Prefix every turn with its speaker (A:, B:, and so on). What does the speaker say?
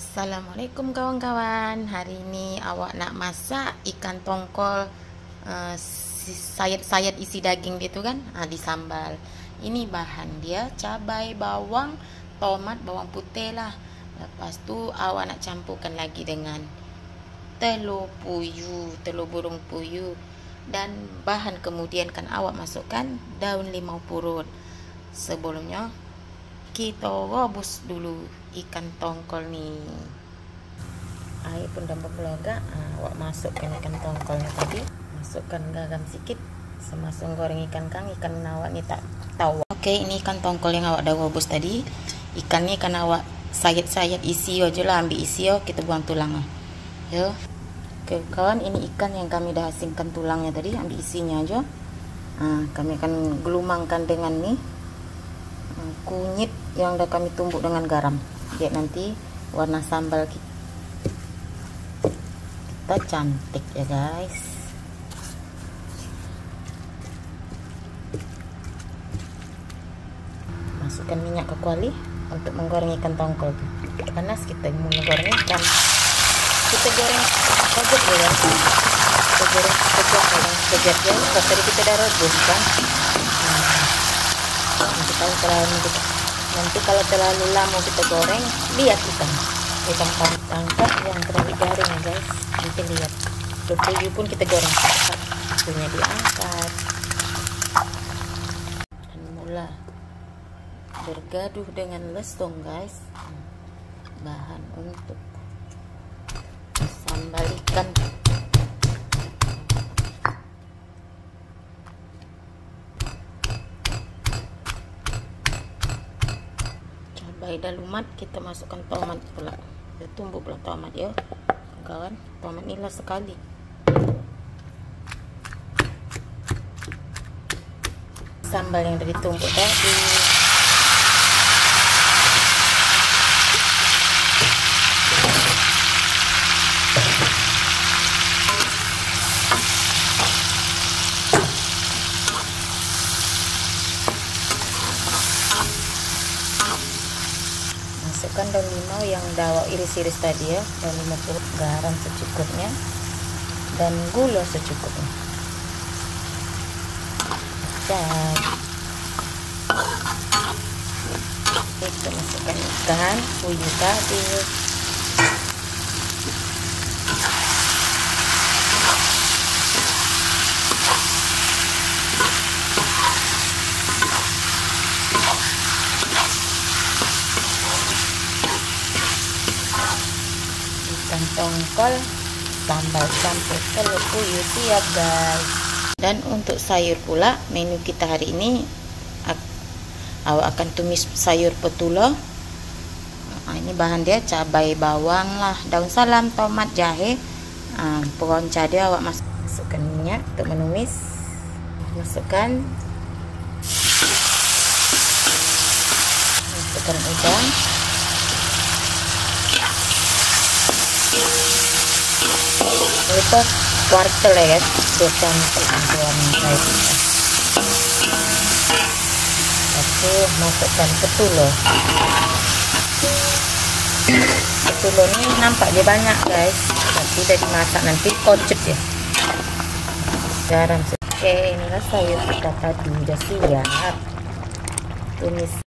A: Assalamualaikum kawan-kawan. Hari ini awak nak masak ikan tongkol uh, Sayat-sayat isi daging gitu kan? Uh, Di sambal. Ini bahan dia Cabai, bawang, tomat, bawang putih lah. Lepas tu awak nak campurkan lagi dengan Telur puyuh Telur burung puyuh. Dan bahan kemudian kan awak masukkan Daun limau purut. Sebelumnya kita rebus dulu ikan tongkol nih air pun dah berbeloga ah, awak masukkan ikan tongkolnya tadi. Masukkan garam sedikit semasuk goreng ikan kang ikan awak ni tak tahu. Oke ini ikan tongkol yang awak dah rebus tadi. Ikannya ikan awak sayat-sayat isi aja lah ambil isi yo kita buang tulangnya yo oke kawan ini ikan yang kami dah asingkan tulangnya tadi ambil isinya aja nah, kami akan gelumangkan dengan nih kunyit yang udah kami tumbuk dengan garam. Biar nanti warna sambal kita cantik ya guys. Masukkan minyak ke kuali untuk menggoreng ikan tongkol. Panas kita menggoreng ikan kita goreng kejap ya kita goreng kejap ya kejap ya tadi kita udah rebus kan nanti kalau terlalu nanti kalau terlalu lama kita goreng lihat kita. Kita tangkap yang terlalu garing ya guys. Nanti lihat. Tujuh pun kita goreng punya diangkat. Dan mula bergaduh dengan lesung guys. Bahan untuk sambal ikan dah lumat kita masukkan tomat pula. Kita tumbuk pula tomat ya kawan tomat ni lah sekali. Sambal yang tadi tumbuk tadi masukkan daun limau yang dawa iris-iris tadi ya. Daun limau purut garam secukupnya dan gula secukupnya. Dan kita masukkan ikan puyuh tadi ikan tongkol sambal campur telur puyuh siap guys. Dan untuk sayur pula menu kita hari ini awak akan tumis sayur petula. Nah, ini bahan dia cabai bawang lah daun salam tomat jahe nah, peronca dia awak mas masukkan minyak untuk menumis. Masukkan. Masukkan udang lupa wortel ya warna kayak kita oke masukkan petulo petulo ini nampak dia banyak guys. Tapi udah dimasak nanti kocut ya. Garam oke inilah sayur kita tadi. Udah siap. Tumis